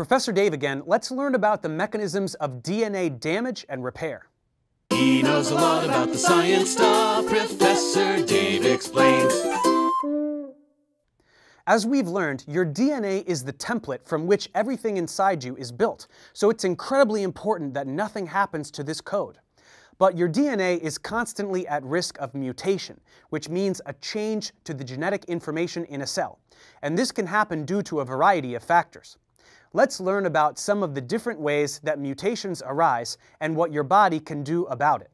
Professor Dave again, let's learn about the mechanisms of DNA damage and repair. He knows a lot about the science stuff, Professor Dave explains. As we've learned, your DNA is the template from which everything inside you is built, so it's incredibly important that nothing happens to this code. But your DNA is constantly at risk of mutation, which means a change to the genetic information in a cell, and this can happen due to a variety of factors. Let's learn about some of the different ways that mutations arise and what your body can do about it.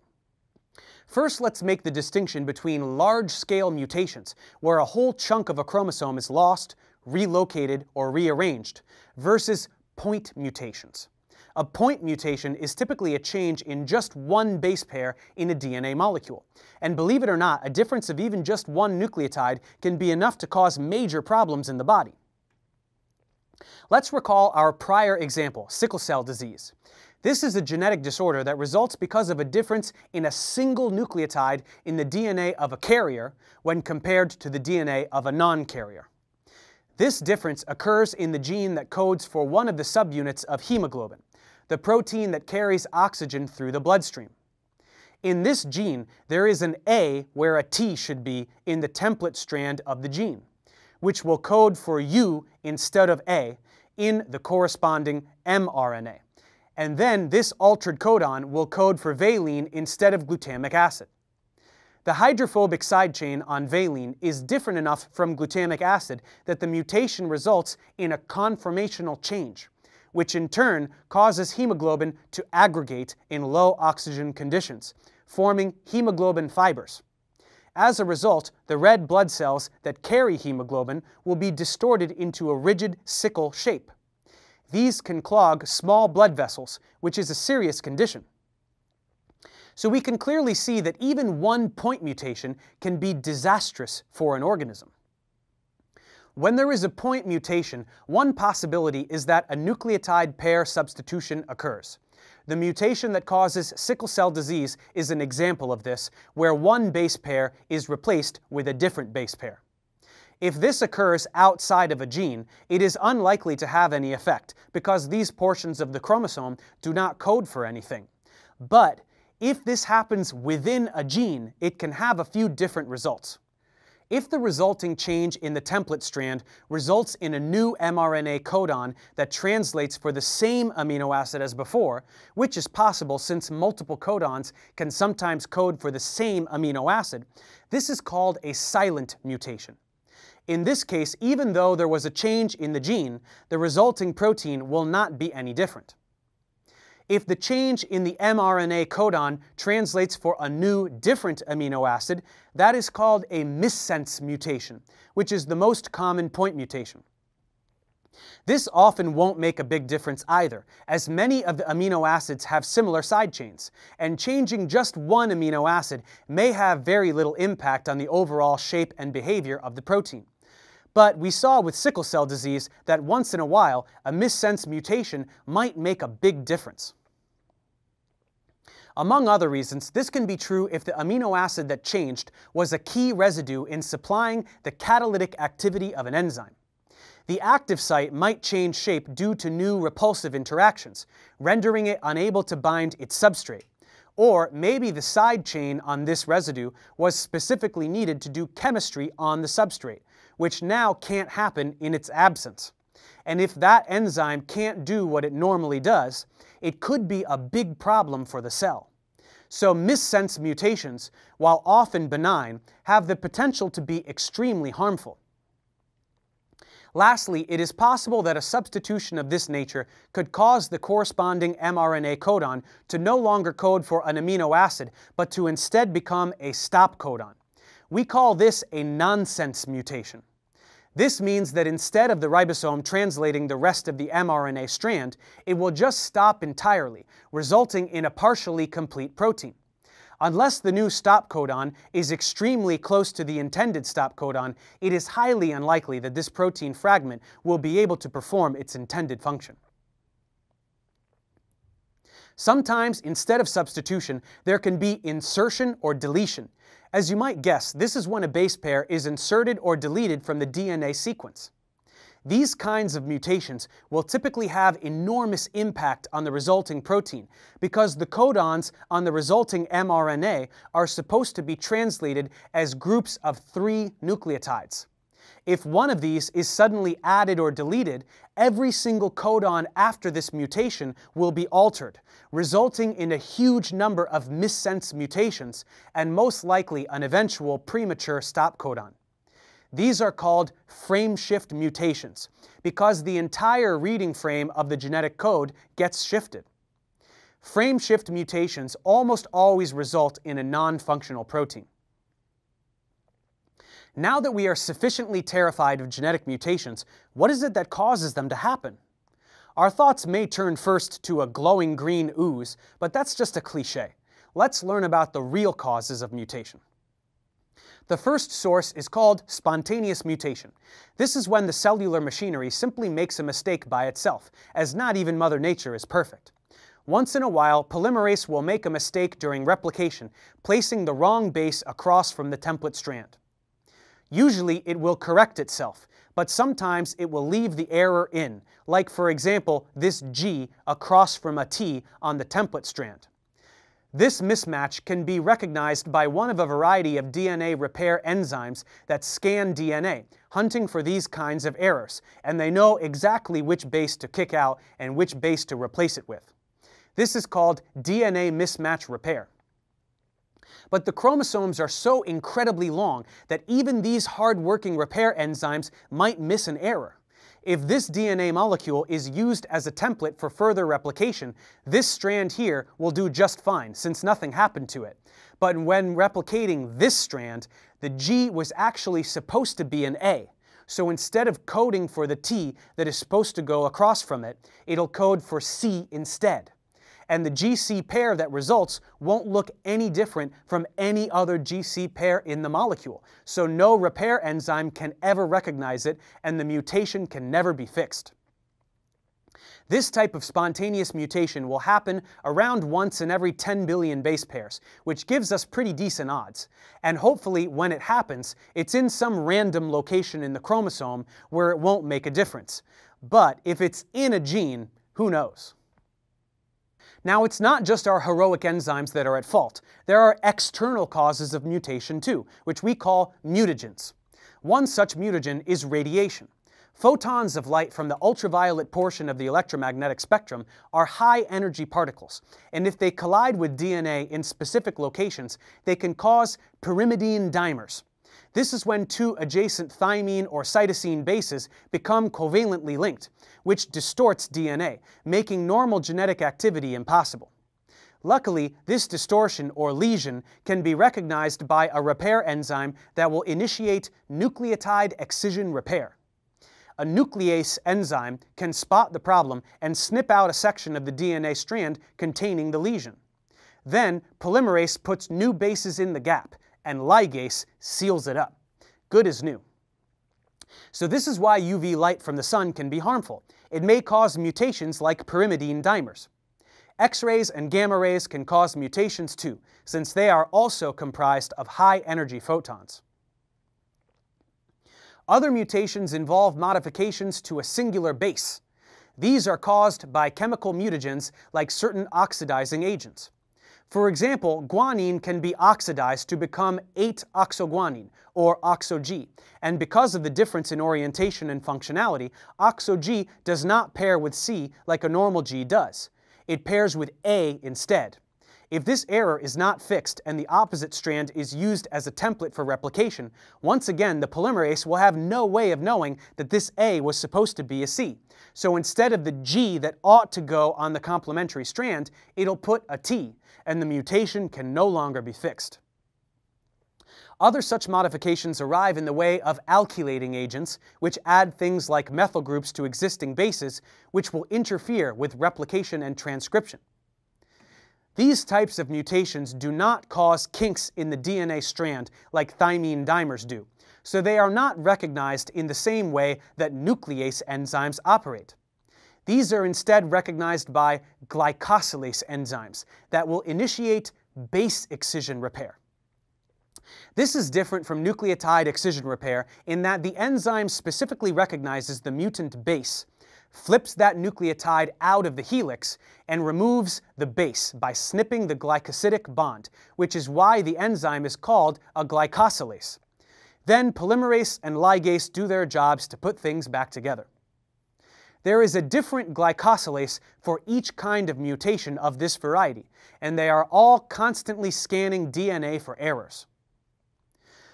First, let's make the distinction between large-scale mutations, where a whole chunk of a chromosome is lost, relocated, or rearranged, versus point mutations. A point mutation is typically a change in just one base pair in a DNA molecule. And believe it or not, a difference of even just one nucleotide can be enough to cause major problems in the body. Let's recall our prior example, sickle cell disease. This is a genetic disorder that results because of a difference in a single nucleotide in the DNA of a carrier when compared to the DNA of a non-carrier. This difference occurs in the gene that codes for one of the subunits of hemoglobin the protein that carries oxygen through the bloodstream. In this gene, there is an A where a T should be in the template strand of the gene, which will code for U instead of A in the corresponding mRNA. And then this altered codon will code for valine instead of glutamic acid. The hydrophobic side chain on valine is different enough from glutamic acid that the mutation results in a conformational change which in turn causes hemoglobin to aggregate in low oxygen conditions, forming hemoglobin fibers. As a result, the red blood cells that carry hemoglobin will be distorted into a rigid sickle shape. These can clog small blood vessels, which is a serious condition. So we can clearly see that even one point mutation can be disastrous for an organism. When there is a point mutation, one possibility is that a nucleotide pair substitution occurs. The mutation that causes sickle cell disease is an example of this, where one base pair is replaced with a different base pair. If this occurs outside of a gene, it is unlikely to have any effect because these portions of the chromosome do not code for anything. But if this happens within a gene, it can have a few different results. If the resulting change in the template strand results in a new mRNA codon that translates for the same amino acid as before, which is possible since multiple codons can sometimes code for the same amino acid, this is called a silent mutation. In this case, even though there was a change in the gene, the resulting protein will not be any different. If the change in the mRNA codon translates for a new, different amino acid, that is called a missense mutation, which is the most common point mutation. This often won't make a big difference either, as many of the amino acids have similar side chains, and changing just one amino acid may have very little impact on the overall shape and behavior of the protein. But we saw with sickle cell disease that once in a while, a missense mutation might make a big difference. Among other reasons, this can be true if the amino acid that changed was a key residue in supplying the catalytic activity of an enzyme. The active site might change shape due to new repulsive interactions, rendering it unable to bind its substrate. Or maybe the side chain on this residue was specifically needed to do chemistry on the substrate, which now can't happen in its absence. And if that enzyme can't do what it normally does, it could be a big problem for the cell. So missense mutations, while often benign, have the potential to be extremely harmful. Lastly, it is possible that a substitution of this nature could cause the corresponding mRNA codon to no longer code for an amino acid, but to instead become a stop codon. We call this a nonsense mutation. This means that instead of the ribosome translating the rest of the mRNA strand, it will just stop entirely, resulting in a partially complete protein. Unless the new stop codon is extremely close to the intended stop codon, it is highly unlikely that this protein fragment will be able to perform its intended function. Sometimes, instead of substitution, there can be insertion or deletion. As you might guess, this is when a base pair is inserted or deleted from the DNA sequence. These kinds of mutations will typically have enormous impact on the resulting protein because the codons on the resulting mRNA are supposed to be translated as groups of three nucleotides. If one of these is suddenly added or deleted, every single codon after this mutation will be altered, resulting in a huge number of missense mutations and most likely an eventual premature stop codon. These are called frame shift mutations because the entire reading frame of the genetic code gets shifted. Frame shift mutations almost always result in a non-functional protein. Now that we are sufficiently terrified of genetic mutations, what is it that causes them to happen? Our thoughts may turn first to a glowing green ooze, but that's just a cliche. Let's learn about the real causes of mutation. The first source is called spontaneous mutation. This is when the cellular machinery simply makes a mistake by itself, as not even Mother Nature is perfect. Once in a while, polymerase will make a mistake during replication, placing the wrong base across from the template strand. Usually it will correct itself, but sometimes it will leave the error in, like for example this G across from a T on the template strand. This mismatch can be recognized by one of a variety of DNA repair enzymes that scan DNA, hunting for these kinds of errors, and they know exactly which base to kick out and which base to replace it with. This is called DNA mismatch repair. But the chromosomes are so incredibly long that even these hard-working repair enzymes might miss an error. If this DNA molecule is used as a template for further replication, this strand here will do just fine since nothing happened to it. But when replicating this strand, the G was actually supposed to be an A. So instead of coding for the T that is supposed to go across from it, it'll code for C instead and the GC pair that results won't look any different from any other GC pair in the molecule. So no repair enzyme can ever recognize it, and the mutation can never be fixed. This type of spontaneous mutation will happen around once in every 10 billion base pairs, which gives us pretty decent odds. And hopefully, when it happens, it's in some random location in the chromosome where it won't make a difference. But if it's in a gene, who knows? Now, it's not just our heroic enzymes that are at fault. There are external causes of mutation too, which we call mutagens. One such mutagen is radiation. Photons of light from the ultraviolet portion of the electromagnetic spectrum are high-energy particles, and if they collide with DNA in specific locations, they can cause pyrimidine dimers. This is when two adjacent thymine or cytosine bases become covalently linked, which distorts DNA, making normal genetic activity impossible. Luckily, this distortion or lesion can be recognized by a repair enzyme that will initiate nucleotide excision repair. A nuclease enzyme can spot the problem and snip out a section of the DNA strand containing the lesion. Then, polymerase puts new bases in the gap, and ligase seals it up. Good as new. So this is why UV light from the sun can be harmful. It may cause mutations like pyrimidine dimers. X-rays and gamma rays can cause mutations too, since they are also comprised of high-energy photons. Other mutations involve modifications to a singular base. These are caused by chemical mutagens like certain oxidizing agents. For example, guanine can be oxidized to become 8-oxoguanine, or OXO-G, and because of the difference in orientation and functionality, OXO-G does not pair with C like a normal G does. It pairs with A instead. If this error is not fixed and the opposite strand is used as a template for replication, once again the polymerase will have no way of knowing that this A was supposed to be a C. So instead of the G that ought to go on the complementary strand, it'll put a T, and the mutation can no longer be fixed. Other such modifications arrive in the way of alkylating agents, which add things like methyl groups to existing bases, which will interfere with replication and transcription. These types of mutations do not cause kinks in the DNA strand like thymine dimers do, so they are not recognized in the same way that nuclease enzymes operate. These are instead recognized by glycosylase enzymes that will initiate base excision repair. This is different from nucleotide excision repair in that the enzyme specifically recognizes the mutant base, flips that nucleotide out of the helix, and removes the base by snipping the glycosidic bond, which is why the enzyme is called a glycosylase. Then polymerase and ligase do their jobs to put things back together. There is a different glycosylase for each kind of mutation of this variety, and they are all constantly scanning DNA for errors.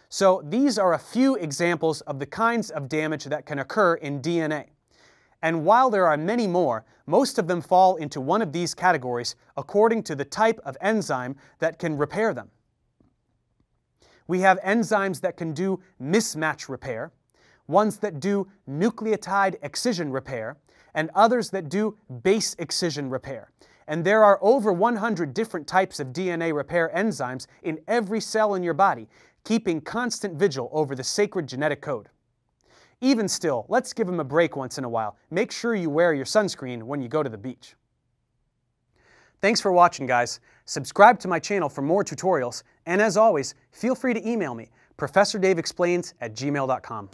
So these are a few examples of the kinds of damage that can occur in DNA. And while there are many more, most of them fall into one of these categories according to the type of enzyme that can repair them. We have enzymes that can do mismatch repair, ones that do nucleotide excision repair, and others that do base excision repair. And there are over 100 different types of DNA repair enzymes in every cell in your body, keeping constant vigil over the sacred genetic code. Even still, let's give them a break once in a while. Make sure you wear your sunscreen when you go to the beach. Thanks for watching, guys. Subscribe to my channel for more tutorials, and as always, feel free to email me, ProfessorDaveExplains at gmail.com.